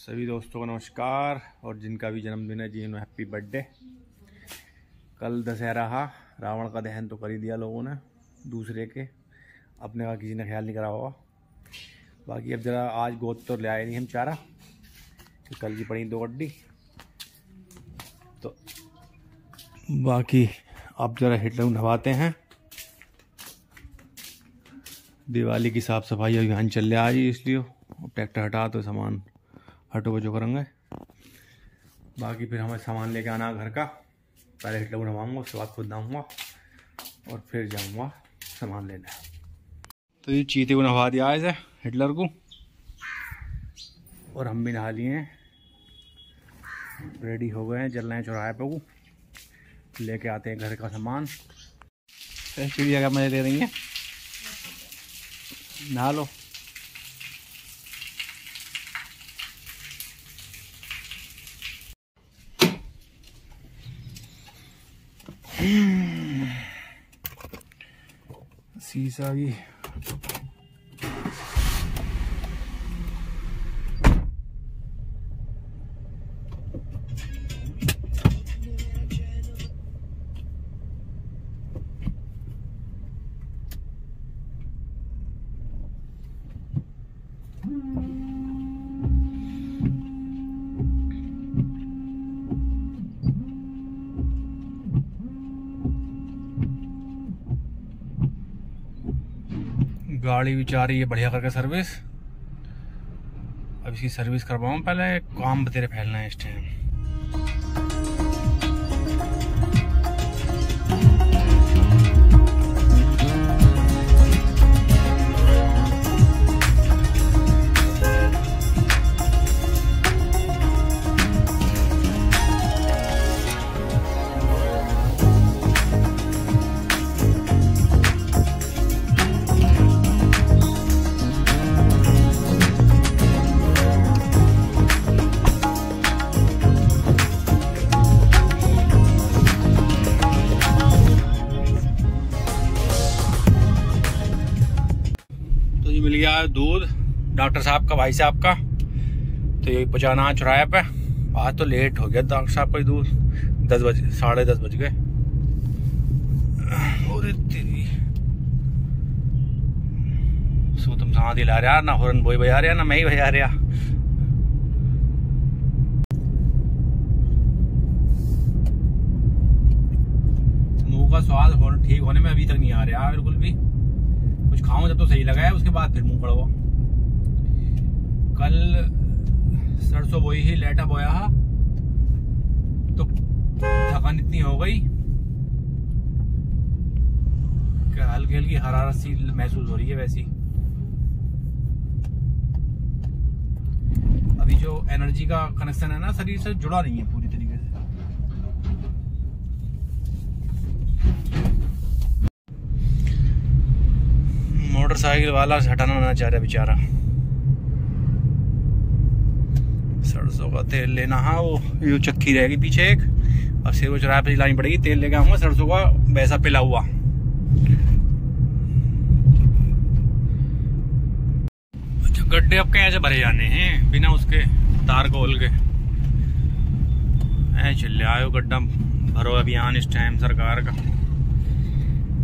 सभी दोस्तों को नमस्कार और जिनका भी जन्मदिन है जी हैप्पी बर्थडे कल दशहरा रावण का दहन तो कर ही दिया लोगों ने, दूसरे के। अपने का किसी ने ख्याल नहीं करा होगा। बाकी अब ज़रा आज गोद तो ले आए नहीं हम चारा, कि कल की पड़ी दो अड्डी तो बाकी अब ज़रा हिटलर नवाते हैं। दिवाली की साफ़ सफ़ाई अभियान चल रहा है इसलिए, ट्रैक्टर हटा तो सामान। हटो बजो करेंगे। बाकी फिर हमें सामान लेके आना घर का। पहले हिटलर को नवाऊँगा उसके बाद खुद नहाऊँगा और फिर जाऊँगा सामान लेने। तो ये चीते को नहा दिया है हिटलर को। और हम भी नहा लिए हैं। रेडी हो गए हैं चल रहे हैं चौराहे पे को। लेके आते हैं घर का सामान। चिड़िया का मज़े दे रही हैं। नहा लो। शीशा भी गाड़ी भी चाह रही है बढ़िया करके सर्विस अब इसकी सर्विस करवाऊँ पहले, काम बतेरे फैलना है इस टाइम गया दूध, डॉक्टर साहब का, भाई साहब का। तो ये पहुँचाना चुराया पे। आज तो लेट हो गया डॉक्टर साहब का दूध। दस बजे, साढ़े दस बज गए। साथ ही ला रहा ना हॉर्न बोई बजा रहा ना मैं ही बजा रहा। मुँह का स्वाद ठीक होने में अभी तक नहीं आ रहा, बिल्कुल भी। खाऊं जब तो सही लगा है, उसके बाद फिर मुँह पड़वा। कल सरसों बोई ही लेटा बोया तो थकान इतनी हो गई कि हल्की हल्की हरारत सी महसूस हो रही है वैसी। अभी जो एनर्जी का कनेक्शन है ना, शरीर से जुड़ा नहीं है पूरी तरीके मोटरसाइकिल वाला हटाना ना चाह रहा बेचारा। सरसों का तेल लेना हाँ वो यो चक्की रहेगी पीछे एक, और सिर वो चौराहे पे लानी पड़ेगी, तेल लेके आऊँगा, सरसों का वैसा पिला हुआ। अच्छा गड्ढे अब कैसे भरे जाने हैं, बिना उसके तार खोल के? ऐ चल आयो गड्ढा, भरो अभियान इस टाइम सरकार का।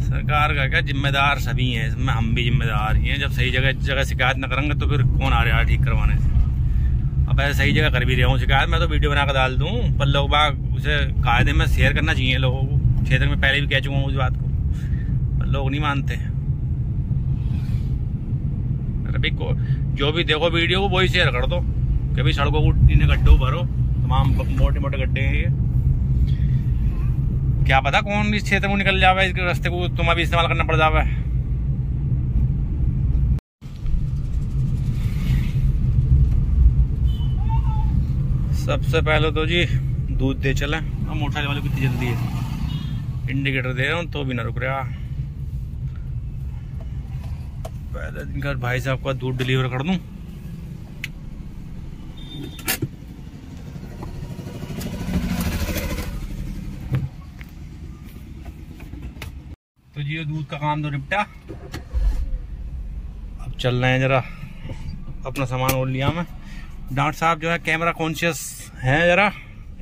सरकार का क्या जिम्मेदार सभी हैं, इसमें हम भी जिम्मेदार ही हैं। जब सही जगह जगह शिकायत ना करेंगे तो फिर कौन आ रहा है ठीक करवाने से? अब ऐसे सही जगह कर भी रहा हूँ शिकायत, मैं तो वीडियो बना कर डाल दूँ, पर लोग बाग उसे कायदे में शेयर करना चाहिए लोगों को। क्षेत्र में पहले भी कह चुका हूँ उस बात को। पर लोग नहीं मानते। अभी को जो भी देखो वीडियो को वही शेयर कर दो। कभी सड़कों को इन्हें गड्ढों भरो, तमाम मोटे मोटे गड्ढे हैं ये। क्या पता कौन इस क्षेत्र में निकल जावे इस रास्ते को तुम अभी इस्तेमाल करना पड़ जावे। सबसे पहले तो जी दूध दे चले। अब मोटरसाइकिल वाले कितनी जल्दी है। इंडिकेटर दे रहा हूँ तो भी ना रुक रहा। पहले दिन का भाई साहब का दूध डिलीवर कर दूँ। दूध का काम तो निपटा। अब चल रहे हैं जरा अपना सामान और लिया मैं। डॉक्टर साहब जो है कैमरा कॉन्शियस हैं ज़रा,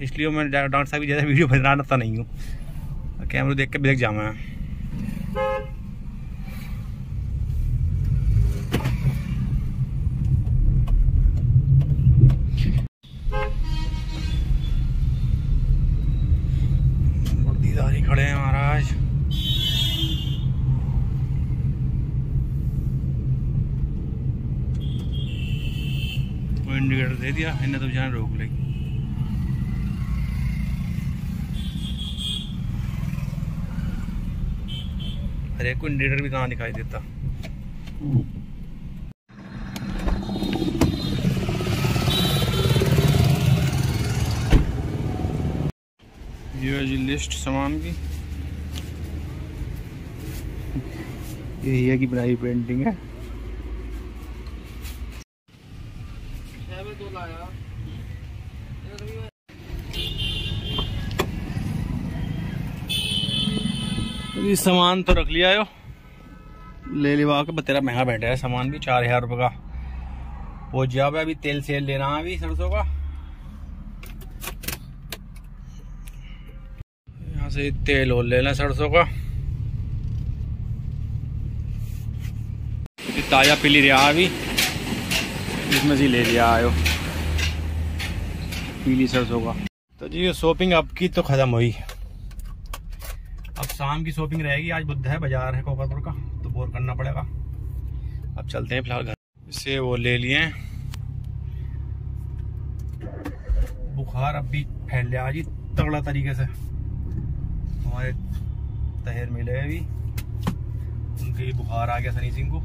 इसलिए मैं डॉक्टर साहब की ज़्यादा वीडियो बनाता नहीं हूँ। कैमरा देख के देख जाऊँ मैं। खड़े हैं महाराज इंडिकेटर दे दिया, इन्हें तो जान रोक लेगी। अरे को इंडिकेटर भी कहाँ दिखाई देता? ये जी लिस्ट सामान की। यही है कि बनाई पेंटिंग है। ये सामान तो रख लिया ले लिवा के तेरा महँगा बैठा है, सामान भी, चार हज़ार रुपये का। वो जब अभी तेल सेल लेना है अभी सरसों का। यहाँ से तेल और लेना सरसों का। ताज़ा पीली रहा अभी। इसमें से ले लिया आयो। पीली सरसों का। तो जी शॉपिंग अब की तो ख़त्म हुई। अब शाम की शॉपिंग रहेगी, आज बुद्ध है, बाज़ार है कोकरपुर का तो बोर करना पड़ेगा। अब चलते हैं फ़िलहाल घर। से वो ले लिए। बुखार अब भी फैल लिया आज तगड़ा तरीके से। हमारे तहर मिले अभी। उनके बुखार आ गया सनी सिंह को।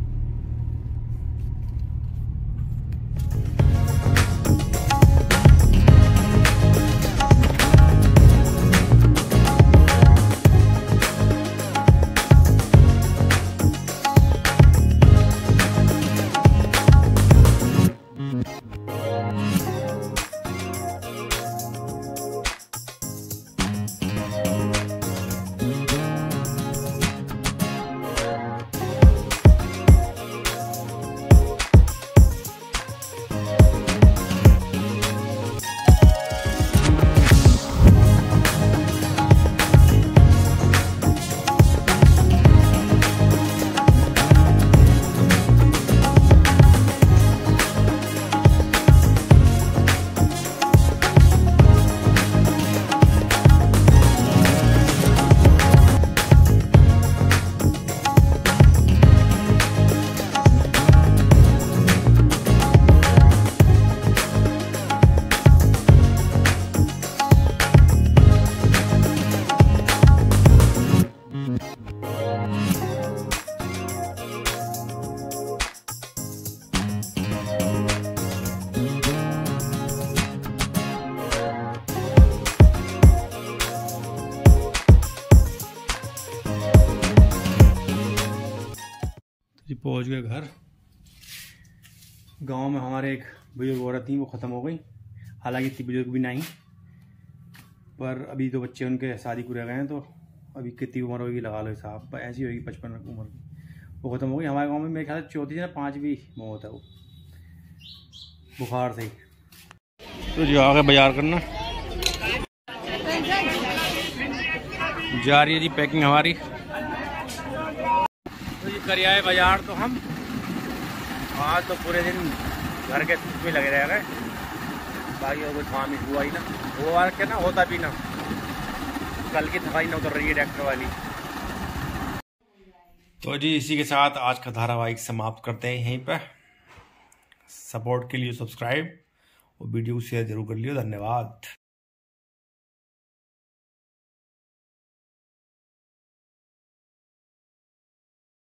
पहुँच गए घर। गाँव में हमारे एक बुज़ुर्ग औरत थी, वो ख़त्म हो गई। हालाँकि इतनी बुज़ुर्ग भी नहीं, पर अभी तो बच्चे उनके शादी को रह गए हैं तो अभी कितनी उम्र होगी लगा लो साहब ऐसी होगी पचपन उम्र। की वो ख़त्म हो गई। हमारे गाँव में मेरे ख्याल चौथी से ना पाँचवीं मौत है वो। बुखार से ही। तो जो, आगे बाज़ार करना। जा रही है जी पैकिंग हमारी। कर आए बाज़ार तो हम। आज तो पूरे दिन घर के में लगे रह गए बाकी और कुछ काम ही हुआ ही ना। वो बार के ना होता भी ना। कल की थकाई ना उतर रही है डॉक्टर वाली। तो जी, इसी के साथ आज का धारावाहिक समाप्त करते हैं यहीं पर। सपोर्ट के लिए सब्सक्राइब और वीडियो को शेयर ज़रूर कर लियो। धन्यवाद।